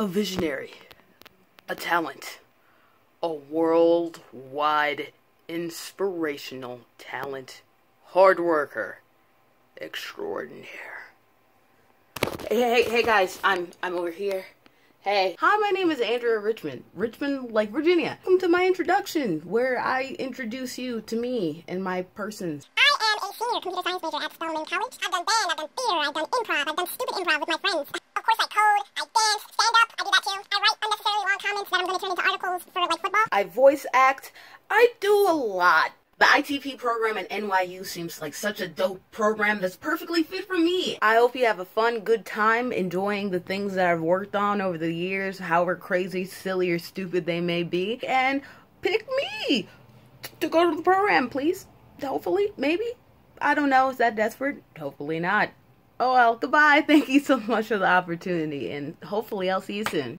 a visionary, a talent, a worldwide inspirational talent, hard worker, extraordinaire. Hey, hey, hey guys, I'm I'm over here. Hey, hi, my name is Andrea Richmond. Richmond, like Virginia. Welcome to my introduction, where I introduce you to me and my persons. I am a senior computer science major at Spelman College. I've done band, I've done theater, I've done improv, I've done stupid improv with my friends. Of course, I code, turn into articles for like football. I voice act. I do a lot. The ITP program at NYU seems like such a dope program that's perfectly fit for me. I hope you have a fun, good time enjoying the things that I've worked on over the years, however crazy, silly, or stupid they may be. And pick me to go to the program, please. Hopefully, maybe. I don't know. Is that desperate? Hopefully not. Oh well, goodbye. Thank you so much for the opportunity, and hopefully I'll see you soon.